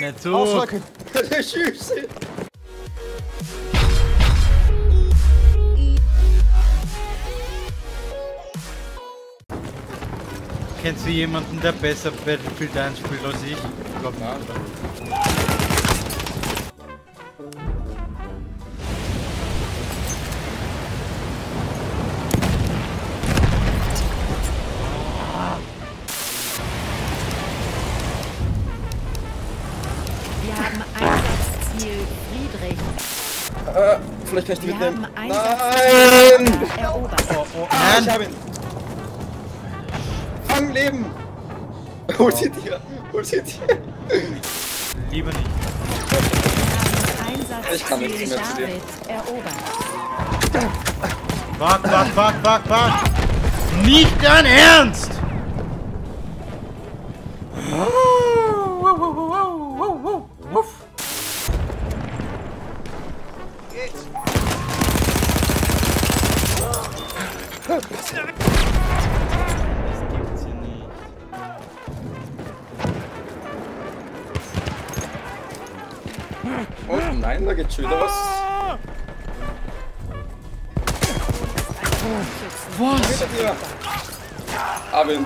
nicht zu. Ausrücken. Der Schüsse. Kennst du jemanden, der besser Battlefield 1 spielt als ich? Ich glaub haben Einsatzziel Friedrich. Äh, vielleicht kann ich die Wir mitnehmen. Nein! Erobert. Oh, oh, Ah, ich hab ihn. Fang Leben! Hol sie dir! Hol sie dir! Lieber nicht. Wir haben Ich kann nichts Einsatzziel mehr zu dir. Erobert. Fuck, fuck, fuck, fuck, fuck! Nicht dein Ernst! Oh nein, da geht schon wieder was. Was? Arvin,